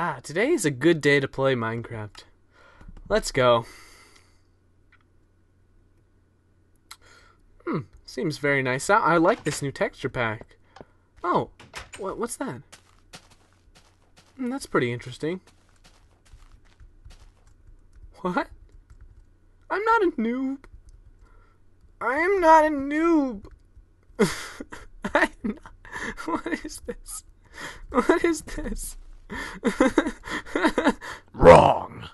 Ah, today is a good day to play Minecraft. Let's go. Hmm, seems very nice. I, I like this new texture pack. Oh, what, what's that? Hmm, that's pretty interesting. What? I'm not a noob. I am not a noob. I'm not, what is this? What is this? Wrong.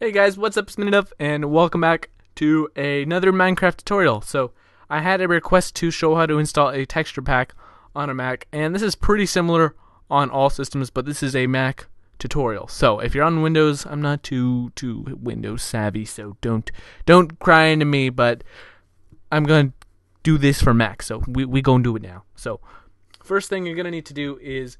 Hey guys, what's up? It's Minituff, and welcome back to another Minecraft tutorial. So, I had a request to show how to install a texture pack on a Mac, and this is pretty similar on all systems, but this is a Mac tutorial. So, if you're on Windows, I'm not too too Windows savvy, so don't don't cry into me, but I'm going to do this for Mac, so we we going to do it now. So, first thing you're going to need to do is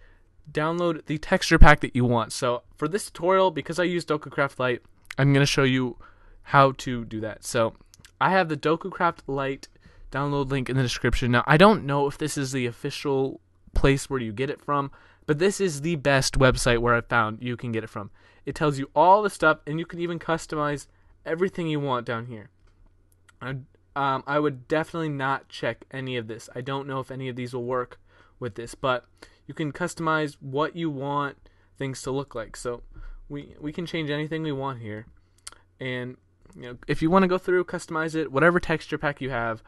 download the texture pack that you want. So for this tutorial, because I use DokuCraft Lite, I'm going to show you how to do that. So I have the DokuCraft Lite download link in the description. Now I don't know if this is the official place where you get it from, but this is the best website where I found you can get it from. It tells you all the stuff, and you can even customize everything you want down here. I, um, I would definitely not check any of this. I don't know if any of these will work with this, but you can customize what you want things to look like. So we we can change anything we want here, and you know if you want to go through customize it, whatever texture pack you have,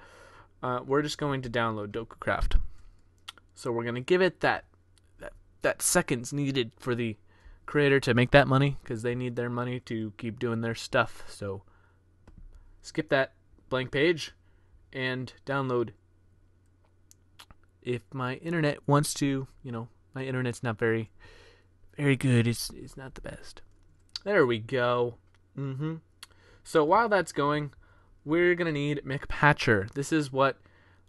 uh, we're just going to download DokuCraft. So we're gonna give it that that that seconds needed for the creator to make that money because they need their money to keep doing their stuff. So skip that blank page and download if my internet wants to, you know, my internet's not very, very good. It's it's not the best. There we go. Mm-hmm. So while that's going, we're gonna need McPatcher. This is what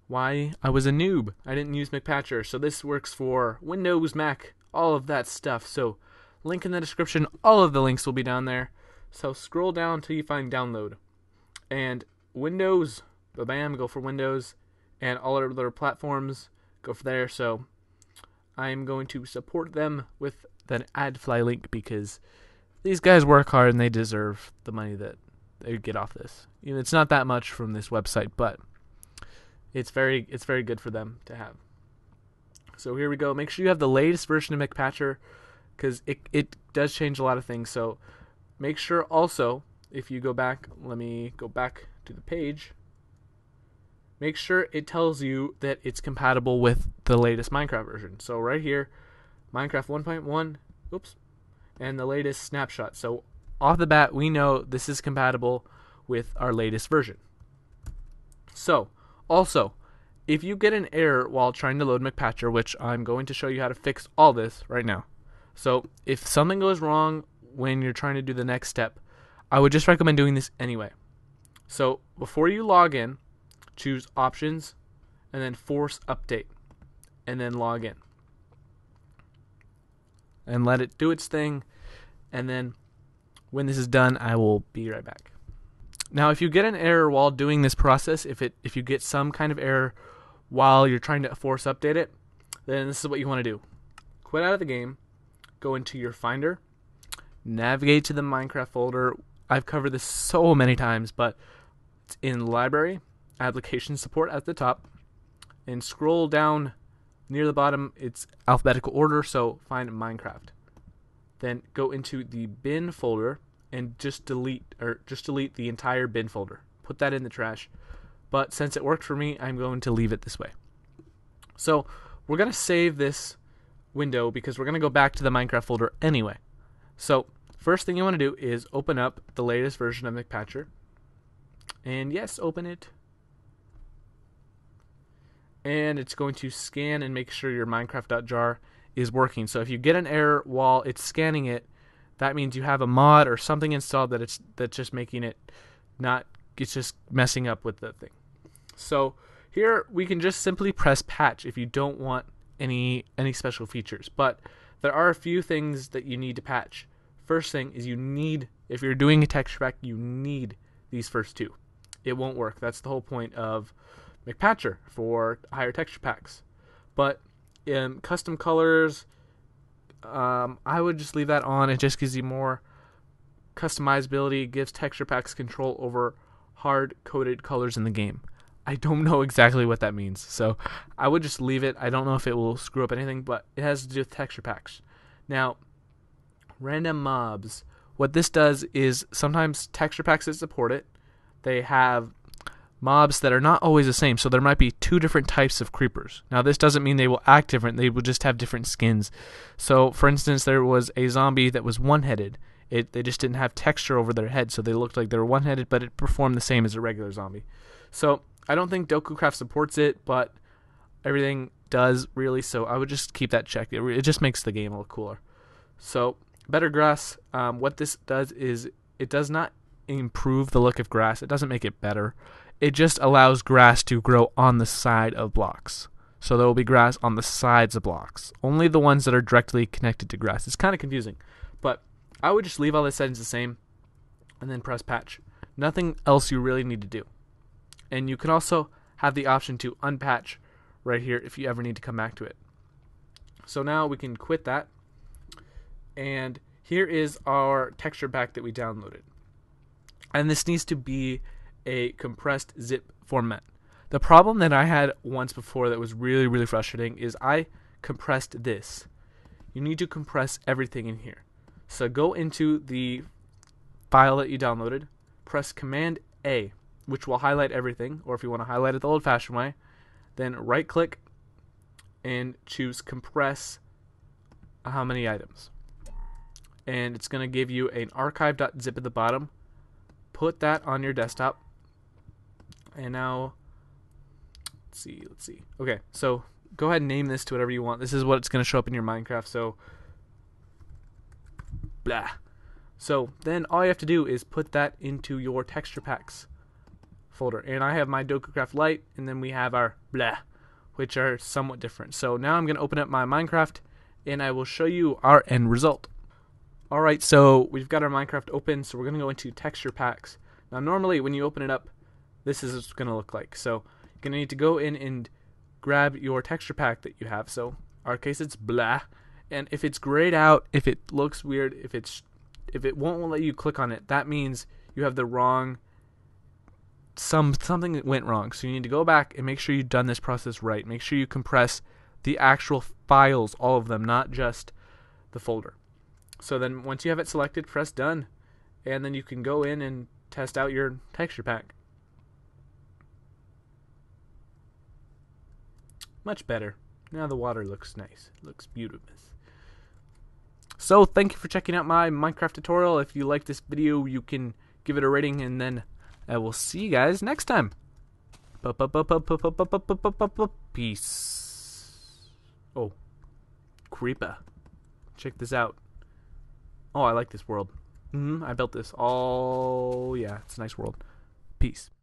why I was a noob. I didn't use McPatcher. So this works for Windows, Mac, all of that stuff. So link in the description. All of the links will be down there. So scroll down until you find download. And Windows, bam, go for Windows, and all other platforms for there. So I'm going to support them with that AdFly link because these guys work hard and they deserve the money that they get off this. You know, it's not that much from this website, but it's very it's very good for them to have. So here we go. Make sure you have the latest version of McPatcher because it it does change a lot of things. So make sure also if you go back, let me go back to the page make sure it tells you that it's compatible with the latest Minecraft version. So right here, Minecraft 1.1, oops, and the latest snapshot. So off the bat, we know this is compatible with our latest version. So, also, if you get an error while trying to load McPatcher, which I'm going to show you how to fix all this right now. So, if something goes wrong when you're trying to do the next step, I would just recommend doing this anyway. So, before you log in, choose options, and then force update, and then log in. And let it do its thing, and then when this is done, I will be right back. Now, if you get an error while doing this process, if it if you get some kind of error while you're trying to force update it, then this is what you want to do. Quit out of the game, go into your Finder, navigate to the Minecraft folder. I've covered this so many times, but it's in Library, application support at the top. And scroll down near the bottom it's alphabetical order so find minecraft. Then go into the bin folder and just delete or just delete the entire bin folder. Put that in the trash. But since it worked for me i'm going to leave it this way. So we're going to save this window because we're going to go back to the minecraft folder anyway. So first thing you want to do is open up the latest version of mcpatcher. And yes open it and it's going to scan and make sure your minecraft.jar is working. So if you get an error while it's scanning it, that means you have a mod or something installed that it's that's just making it not it's just messing up with the thing. So here we can just simply press patch if you don't want any any special features. But there are a few things that you need to patch. First thing is you need if you're doing a texture pack, you need these first two. It won't work. That's the whole point of McPatcher for higher texture packs. But in custom colors, um, I would just leave that on. It just gives you more customizability, gives texture packs control over hard coded colors in the game. I don't know exactly what that means, so I would just leave it. I don't know if it will screw up anything, but it has to do with texture packs. Now, random mobs. What this does is sometimes texture packs that support it, they have mobs that are not always the same. So there might be two different types of creepers. Now this doesn't mean they will act different. They will just have different skins. So for instance, there was a zombie that was one-headed. It they just didn't have texture over their head, so they looked like they were one-headed, but it performed the same as a regular zombie. So I don't think DokuCraft supports it, but everything does really. So I would just keep that checked. It, it just makes the game look cooler. So better grass. Um, what this does is it does not improve the look of grass. It doesn't make it better it just allows grass to grow on the side of blocks. So there will be grass on the sides of blocks. Only the ones that are directly connected to grass. It's kind of confusing. But I would just leave all the settings the same and then press patch. Nothing else you really need to do. And you can also have the option to unpatch right here if you ever need to come back to it. So now we can quit that. And here is our texture pack that we downloaded. And this needs to be a compressed zip format. The problem that I had once before that was really, really frustrating is I compressed this. You need to compress everything in here. So go into the file that you downloaded, press Command A, which will highlight everything, or if you want to highlight it the old fashioned way, then right click and choose compress how many items. And it's going to give you an archive.zip at the bottom. Put that on your desktop and now, let's see, let's see. Okay, so go ahead and name this to whatever you want. This is what it's going to show up in your Minecraft. So, blah. So then all you have to do is put that into your texture packs folder. And I have my DokuCraft Lite, and then we have our blah, which are somewhat different. So now I'm going to open up my Minecraft, and I will show you our end result. Alright, so we've got our Minecraft open, so we're going to go into texture packs. Now normally when you open it up, this is what's going to look like. So you're going to need to go in and grab your texture pack that you have. So our case it's blah. And if it's grayed out, if it looks weird, if it's if it won't let you click on it, that means you have the wrong some something went wrong. So you need to go back and make sure you've done this process right. Make sure you compress the actual files, all of them, not just the folder. So then once you have it selected, press done, and then you can go in and test out your texture pack. Much better. Now the water looks nice. Looks beautiful. So thank you for checking out my Minecraft tutorial. If you like this video, you can give it a rating, and then I will see you guys next time. Peace. Oh, creeper. Check this out. Oh, I like this world. Mm -hmm, I built this. Oh, yeah, it's a nice world. Peace.